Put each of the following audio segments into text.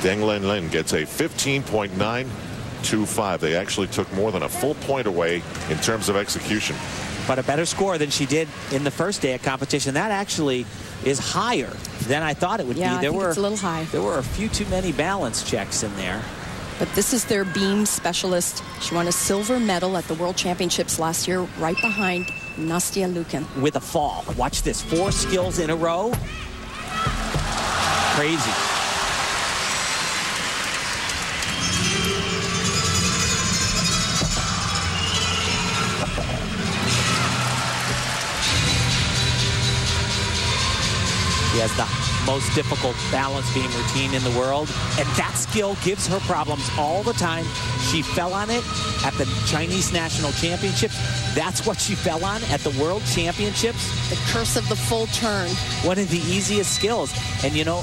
Deng Linlin gets a 15.925. They actually took more than a full point away in terms of execution. But a better score than she did in the first day of competition. That actually is higher than I thought it would yeah, be. There I think were it's a little high. There were a few too many balance checks in there. But this is their beam specialist. She won a silver medal at the World Championships last year, right behind Nastia Liukin. With a fall. Watch this. Four skills in a row. Crazy. She has the most difficult balance beam routine in the world. And that skill gives her problems all the time. She fell on it at the Chinese National Championships. That's what she fell on at the World Championships. The curse of the full turn. One of the easiest skills. And you know,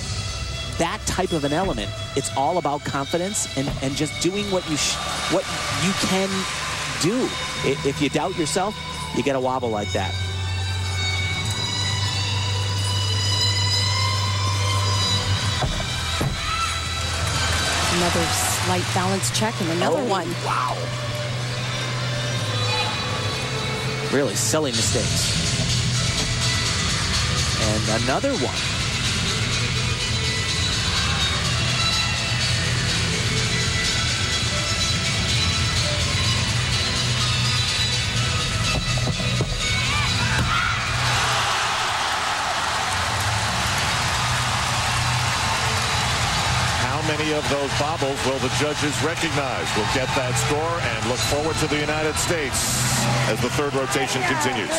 that type of an element, it's all about confidence and, and just doing what you what you can do. If you doubt yourself, you get a wobble like that. Another slight balance check and another oh, one. Wow. Really silly mistakes. And another one. Many of those bobbles will the judges recognize? We'll get that score and look forward to the United States as the third rotation continues.